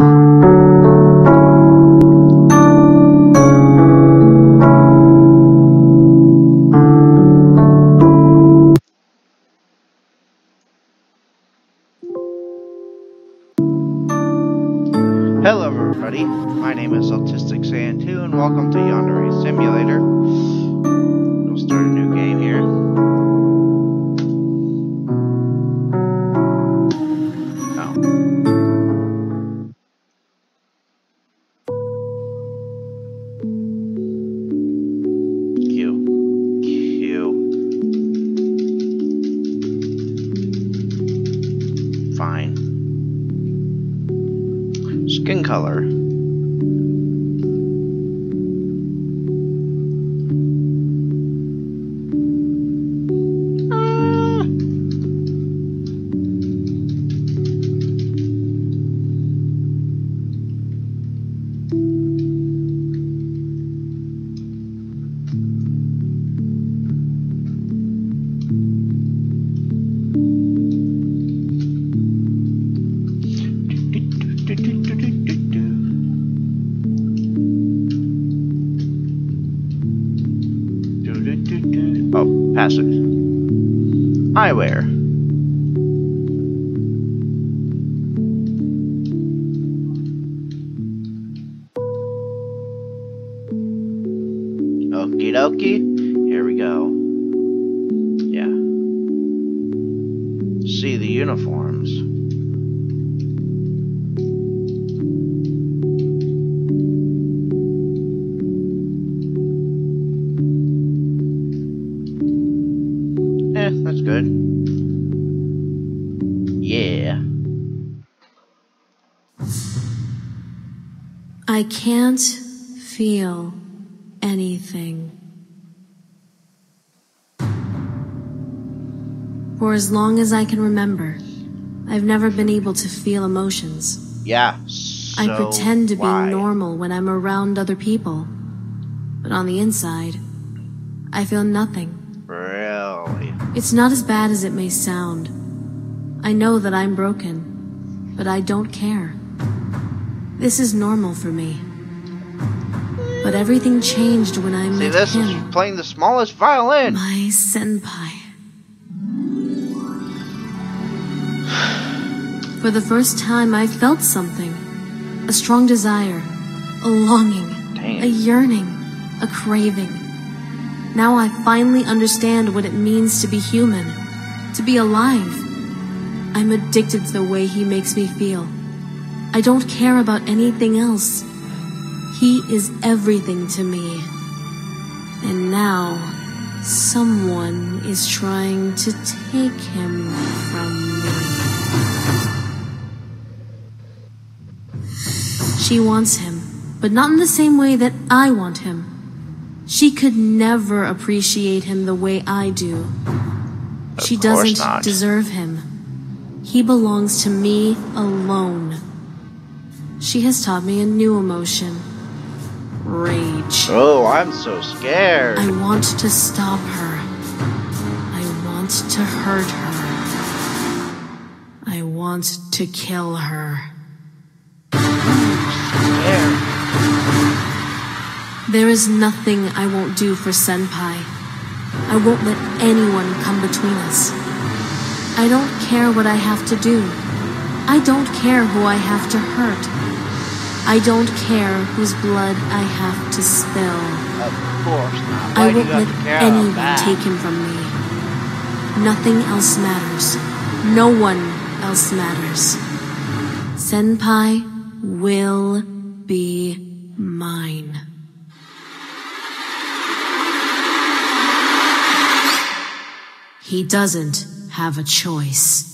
Hello Passive. Eyewear. Okie dokie. Here we go. Yeah. See the uniforms. I can't feel anything. For as long as I can remember, I've never been able to feel emotions. Yeah. So I pretend to be normal when I'm around other people. But on the inside, I feel nothing. Really? It's not as bad as it may sound. I know that I'm broken, but I don't care. This is normal for me. But everything changed when I See, met this is him, playing the smallest violin. my senpai. For the first time, I felt something. A strong desire, a longing, Damn. a yearning, a craving. Now I finally understand what it means to be human, to be alive. I'm addicted to the way he makes me feel. I don't care about anything else. He is everything to me. And now, someone is trying to take him from me. She wants him, but not in the same way that I want him. She could never appreciate him the way I do. she doesn't not. deserve him. He belongs to me alone. She has taught me a new emotion rage. Oh, I'm so scared. I want to stop her. I want to hurt her. I want to kill her. scared. There is nothing I won't do for Senpai. I won't let anyone come between us. I don't care what I have to do. I don't care who I have to hurt. I don't care whose blood I have to spill. Of course not. I won't let have to care about anyone take him from me. Nothing else matters. No one else matters. Senpai will be mine. He doesn't have a choice.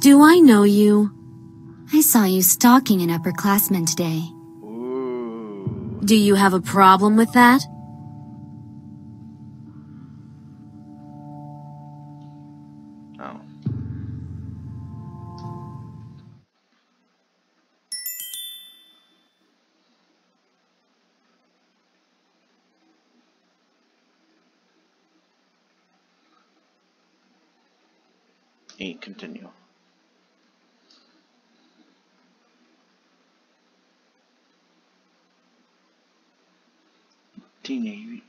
Do I know you? I saw you stalking an upperclassman today. Do you have a problem with that? Oh. Continue. Teenage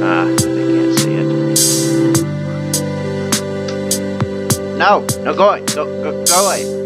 Ah, they can't see it. No, no, go away, go, go, go away.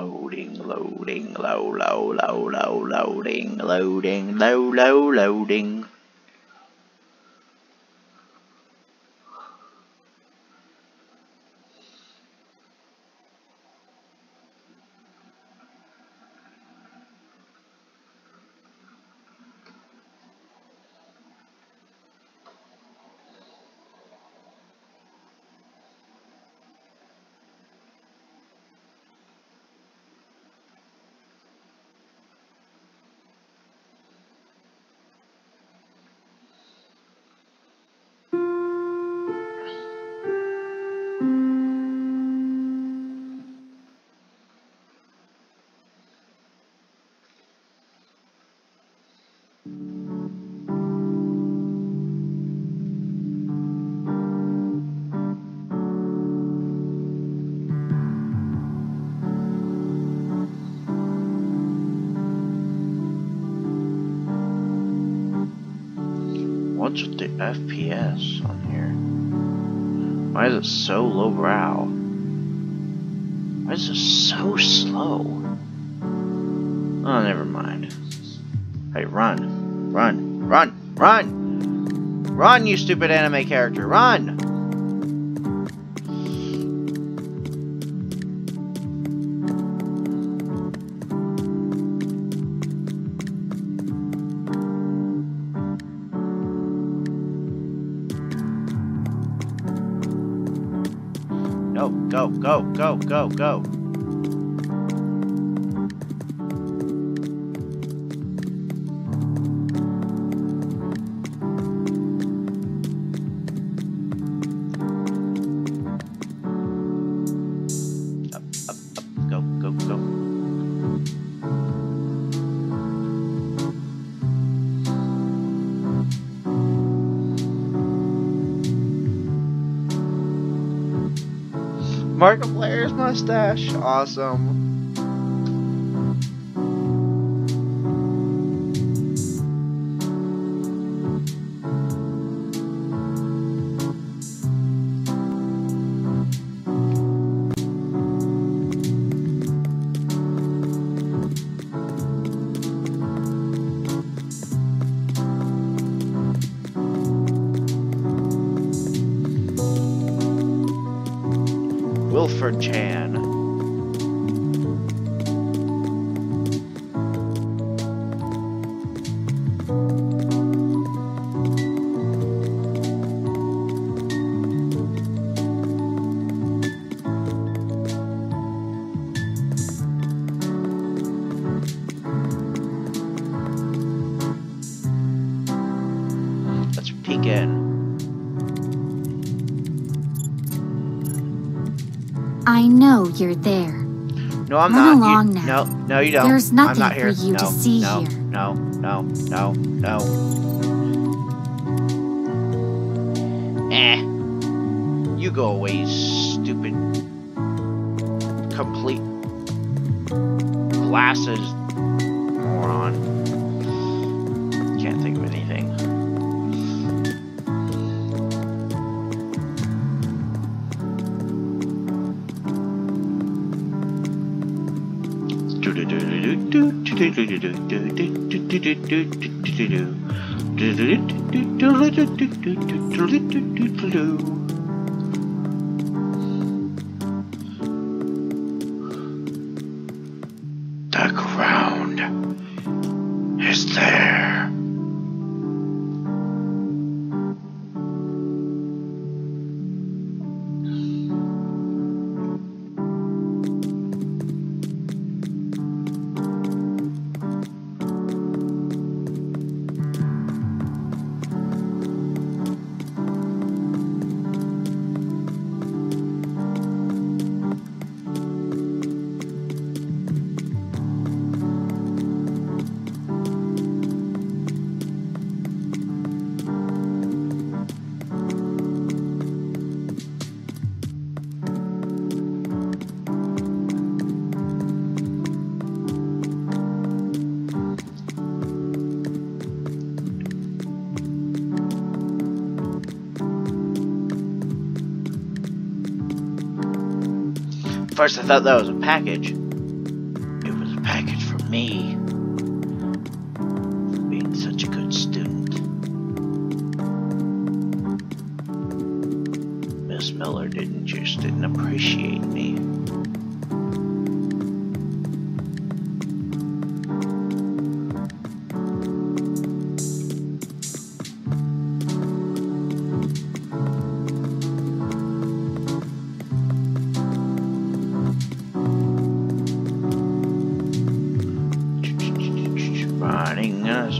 Loading, loading, low, low, low, low, loading, loading, low, low, loading. What's with the FPS on here? Why is it so low brow? Why is it so slow? Oh, never mind. Hey, run. Run. Run. Run! Run, you stupid anime character. Run! No, go, go, go, go, go. Markiplier's mustache. Awesome. Wilford Chan. Know you're there. No, I'm Run not. You- now. No, no, you don't. There's I'm nothing not for you to see no, here. No, no, no, no. Eh. You go away, you stupid. Complete glasses moron. Can't think of anything. The First, I thought that was a package. It was a package for me. For being such a good student. Miss Miller didn't just didn't appreciate me.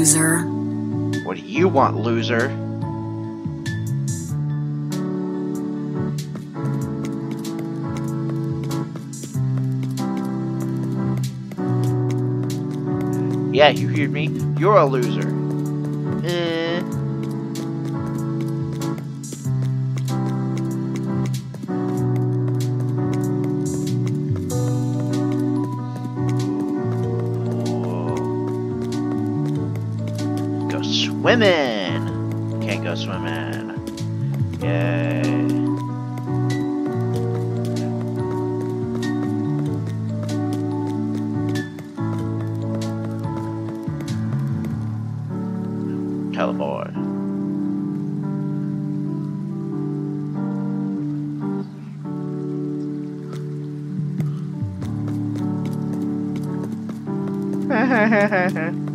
loser? What do you want, loser? Yeah, you heard me. You're a loser.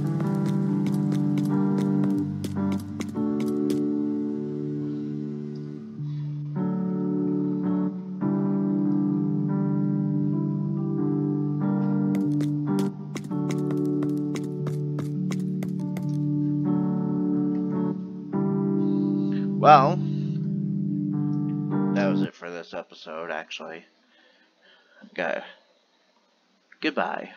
Well, that was it for this episode, actually. Okay. Goodbye.